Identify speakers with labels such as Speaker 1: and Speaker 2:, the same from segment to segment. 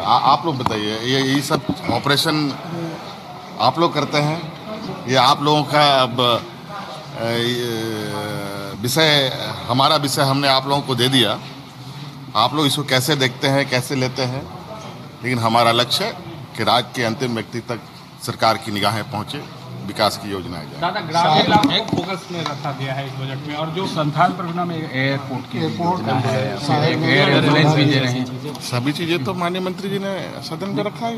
Speaker 1: आ, आप लोग बताइए ये ये सब ऑपरेशन आप लोग करते हैं? ये आप लोगों का अब विषय हमारा विषय हमने आप लोगों को दे दिया। आप लोग इसको कैसे देखते हैं कैसे लेते हैं? लेकिन हमारा लक्ष्य कि राज्य के अंतिम व्यक्ति तक सरकार की निगाहें पहुँचे। विकास की योजनाएँ जाए।
Speaker 2: दादा ग्रामीण इलाकों को फोकस में रखा गया है इस बजट में और जो
Speaker 3: संथाल परियोजना में एयरपोर्ट की
Speaker 4: एयरपोर्ट
Speaker 3: योजना है एयर एंबुलेंस भी दे रहे हैं।
Speaker 1: सभी चीज़ें तो माननीय मंत्री जी ने सदन में रखा है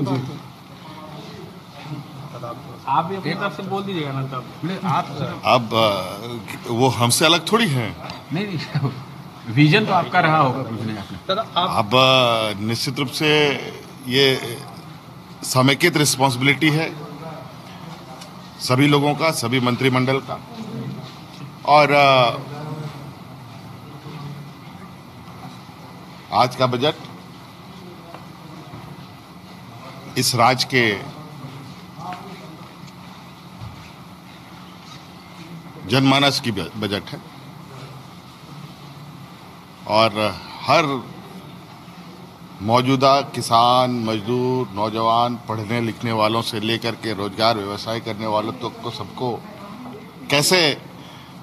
Speaker 2: आप भी अपनी तरफ़ से बोल दीजिएगा ना तब।
Speaker 3: आप
Speaker 1: अब वो हमसे अलग थोड़ी हैं।
Speaker 3: नहीं नहीं, विजन तो आपका रहा होगा आपने
Speaker 1: अब निश्चित रूप से ये समेकित रिस्पॉन्सिबिलिटी है। सभी लोगों का, सभी मंत्रिमंडल का। और आज का बजट इस राज्य के जनमानस की बजट है। और हर मौजूदा किसान, मजदूर, नौजवान, पढ़ने लिखने वालों से लेकर के रोज़गार, व्यवसाय करने वालों तक को सबको कैसे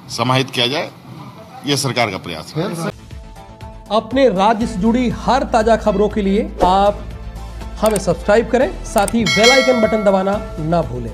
Speaker 1: समाहित किया जाए, ये सरकार का प्रयास है।
Speaker 5: अपने राज्य से जुड़ी हर ताज़ा खबरों के लिए आप हमें सब्सक्राइब करें, साथ ही बेल आइकन बटन दबाना ना भूलें।